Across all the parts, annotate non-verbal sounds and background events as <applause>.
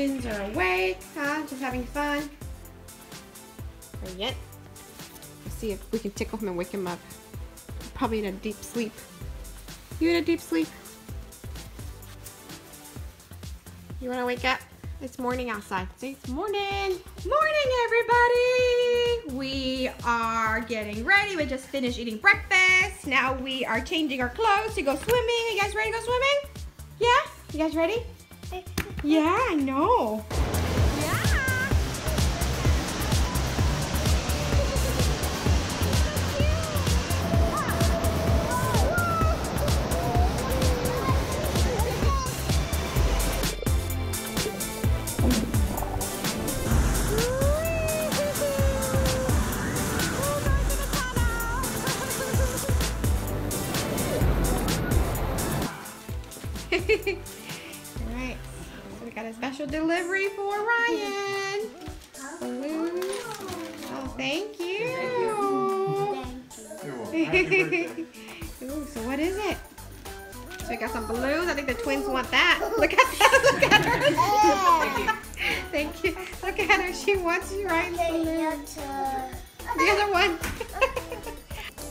twins are awake, huh? Just having fun. Or yet. Let's see if we can tickle him and wake him up. Probably in a deep sleep. You in a deep sleep? You want to wake up? It's morning outside. See, it's morning. Morning, everybody. We are getting ready. We just finished eating breakfast. Now we are changing our clothes to go swimming. You guys ready to go swimming? Yeah? You guys ready? Yeah, I know. Special delivery for Ryan. Balloons. Oh, thank you. <laughs> Ooh, so what is it? So we got some balloons. I think the twins want that. Look at that. Look at her. Thank you. Look at her. She wants Ryan's balloon. The other one.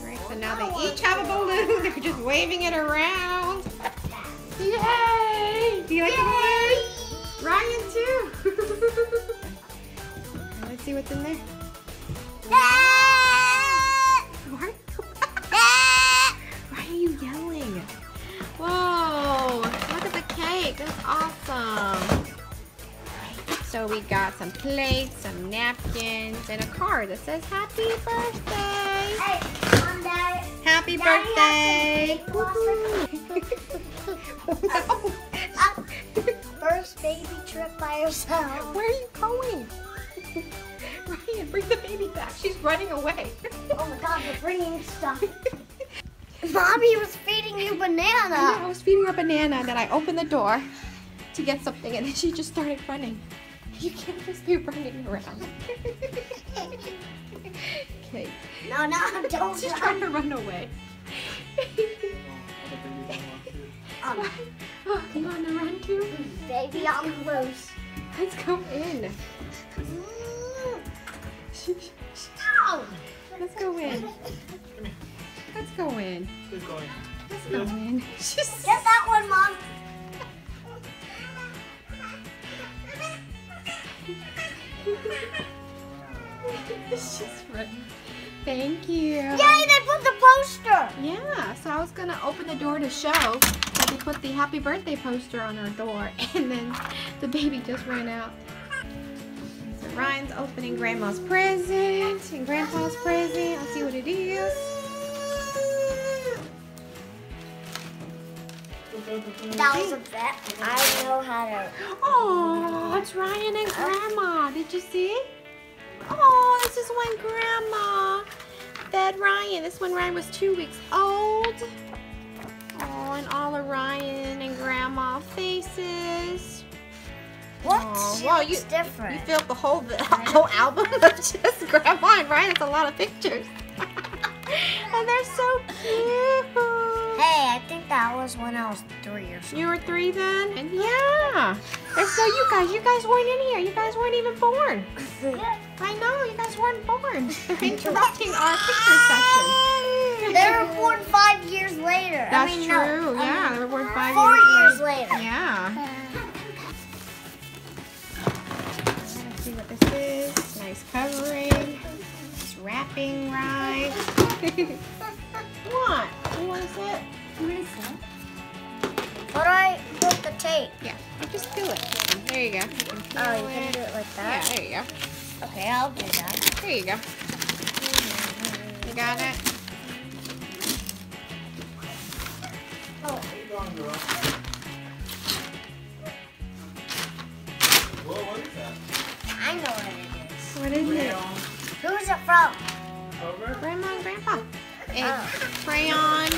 <laughs> Alright, so now they each have a balloon. They're just waving it around. Yay! Do you like the balloon? Ryan too. <laughs> Let's see what's in there. Why? <laughs> Why are you yelling? Whoa! Look at the cake. That's awesome. So we got some plates, some napkins, and a card that says "Happy Birthday." Happy birthday! <laughs> Woohoo. First baby trip by herself. Where are you going? <laughs> Ryan, bring the baby back. She's running away. <laughs> Oh my god, we're bringing stuff. <laughs> Mommy was feeding you I, know, banana. I was feeding her banana and then I opened the door to get something and then she just started running. You can't just be running around. okay. No, no, don't She's run. trying to run away. Um, oh, you want to run too? baby on the loose. Let's go in. Mm. Ow! Let's go in. Let's go in. Keep going. Let's go in. <laughs> Get that one, Mom. She's running. Thank you. Yay, they put the poster. Yeah, so I was gonna open the door to show they put the happy birthday poster on our door <laughs> and then the baby just ran out. So Ryan's opening grandma's present and grandpa's present. Let's see what it is. That was a bet. I know how to. Oh, it's Ryan and grandma. Did you see? Oh, this is when grandma fed Ryan. This is when Ryan was two weeks old. And all Orion and grandma faces. What? Oh, She well, looks you- different. You filled the whole the whole <laughs> album of just grandma and Ryan. It's a lot of pictures. <laughs> and they're so cute. Hey, I think that was when I was three or something. You were three then? And yeah. And so you guys, you guys weren't in here. You guys weren't even born. <laughs> I know, you guys weren't born. They're interrupting our picture session. They were born five years later. That's I mean, true. No, yeah, they were born five four years, years later. Yeah. Let's see what this is. Nice covering. It's wrapping right. <laughs> what? You want to sit? How do I put the tape? Yeah. I'll just peel it. There you go. You Oh, you it. can do it like that? Yeah, there you go. Okay, I'll do that. There you go. You got it? Keep girl. Whoa, what is that? I know what it is. What is it? Who's it from? Oh. cover? Grandma and Grandpa. Oh. It's Oh. crayon.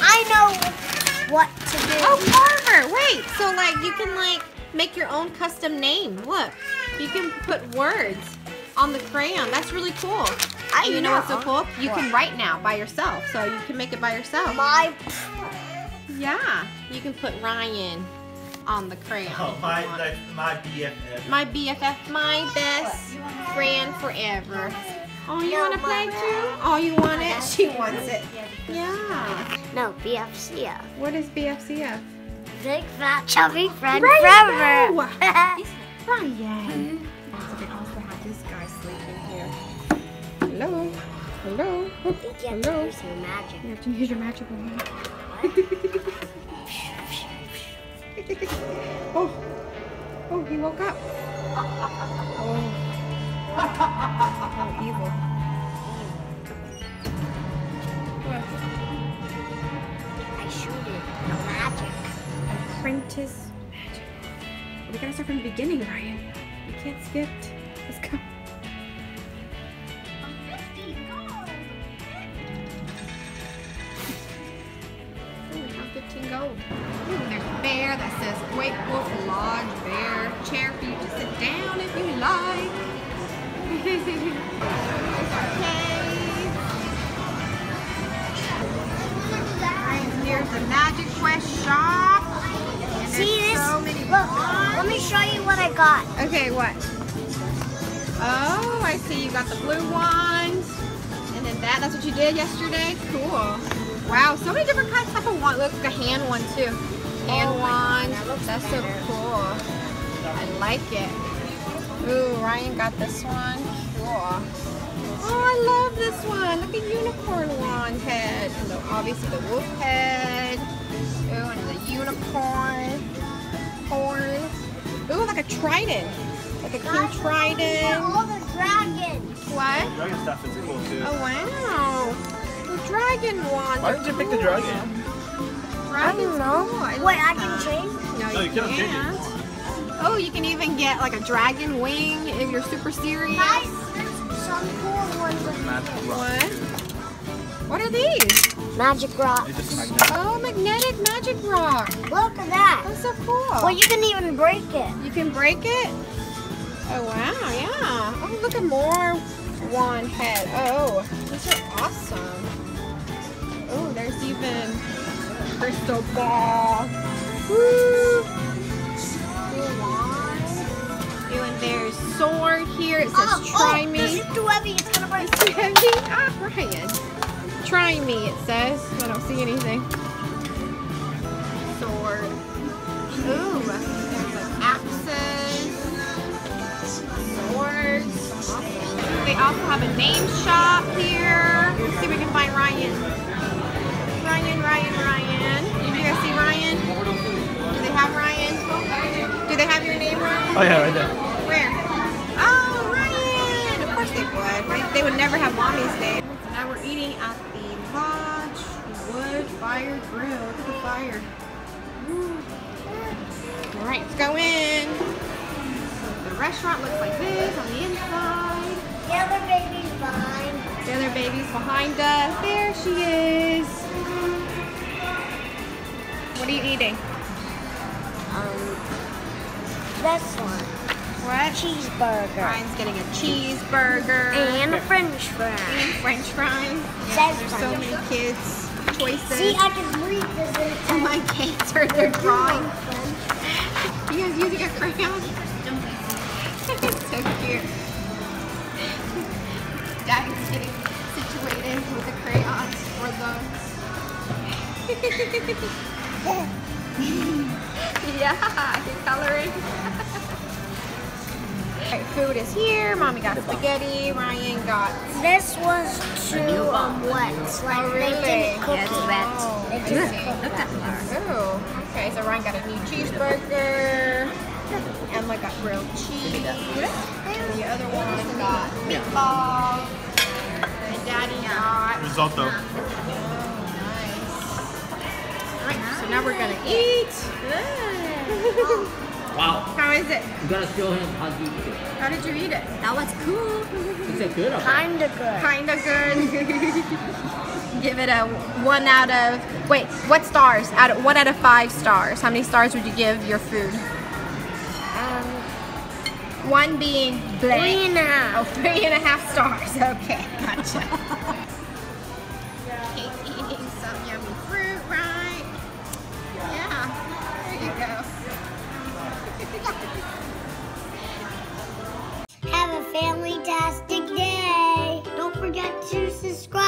I know what to do. Oh, Carver! Wait, so like you can like make your own custom name. Look, you can put words on the crayon. That's really cool. I and you know, what's so cool? You can write now by yourself, so you can make it by yourself. My Yeah, you can put Ryan on the crayon. Oh, my, you the, my BFF. My BFF, my best friend forever. Oh, you No, want to play Mama. too? Oh, you want it? She wants it. Yeah. No, BFCF. What is BFCF? Big fat chubby friend Right, forever. no. <laughs> Ryan. So they also have this guy sleeping here. Hello. Hello. I think you have to Hello. do some magic. You have to use your magical wand. <laughs> oh. Oh, he woke up. Oh. Oh, evil. I showed it. The magic. Apprentice magic. We gotta start from the beginning, Ryan. You can't skip. Let's <laughs> go. MagiQuest shop. See this? So Look, wands. let me show you what I got. Okay, what? Oh, I see. You got the blue ones. And then that, that's what you did yesterday? Cool. Wow, so many different kinds of wand. Look, a hand one too. Hand Oh wand. God, that That's so cool. I like it. Ooh, Ryan got this one. Cool. Oh, I love this one. Look at unicorn wand head. And the, obviously the wolf head. Ooh, and the unicorn horn. Ooh, like a trident. Like a king trident. All the dragons. What? Dragon stuff is cool too. Oh, wow. The dragon wand. Why did you pick the dragon? Dragon's I don't know. cool. I Wait, like I can change? No, No, you, you can't can't. Oh, you can even get like a dragon wing if you're super serious. Guys, there's some cool ones. in Magic here. rock. What? What are these? Magic rock. Magnetic. Oh, magnetic magic rock. Look at that. That's so cool. Well, you can even break it. You can break it? Oh, wow, yeah. Oh, look at more wand head. Oh, these are awesome. Oh, there's even crystal ball. Woo! Cool wand. And there's sword here. It says try oh, me. This is too heavy. It's gonna break. It's too heavy. Ah, Ryan. Try me, it says. I don't see anything. Sword. Ooh, there's like axes, swords. They also have a name shop here. Let's see if we can find Ryan. Ryan, Ryan, Ryan. Did you guys see Ryan? Do they have Ryan? Do they have your name, Ryan? Oh yeah, right there. Where? Oh, Ryan! Of course they would. They would never have mommy's name. Now we're eating at the Lodge Wood Fire Grill. Look at the fire. All right, let's go in. The restaurant looks like this on the inside. The other baby's behind. The other baby's behind us. There she is. What are you eating? Um, this one. What? Cheeseburger. Ryan's getting a cheeseburger. And a french fry. And french fries. Says Yeah, there's so many kids choices. See, I can read this in Oh, my kids are their drawing. You guys using a crayon? it's so cute. Daddy's getting situated with the crayons for those. <laughs> yeah, you're coloring. <laughs> Alright, food is here. Mommy got spaghetti. Ryan got This was too um, wet. Like Oh, they really? didn't cook Yeah, it's it. wet. Oh, They didn't see. cook that part. Oh, okay. So Ryan got a new cheeseburger. Emma got grilled cheese. And the other one got meatballs. And Daddy got. Risotto. Oh, nice. Alright, so now we're gonna eat. <laughs> Wow. How is it? You gotta show him how to eat it. How did you eat it? That was cool. Is it good or? Kinda good. Kinda good. <laughs> Give it a one out of. Wait, what stars? Out of one out of five stars. How many stars would you give your food? Um, One being three blank. and a half. Oh, three and a half stars. <laughs> Okay, gotcha. <laughs> Have a family-tastic day. Don't forget to subscribe.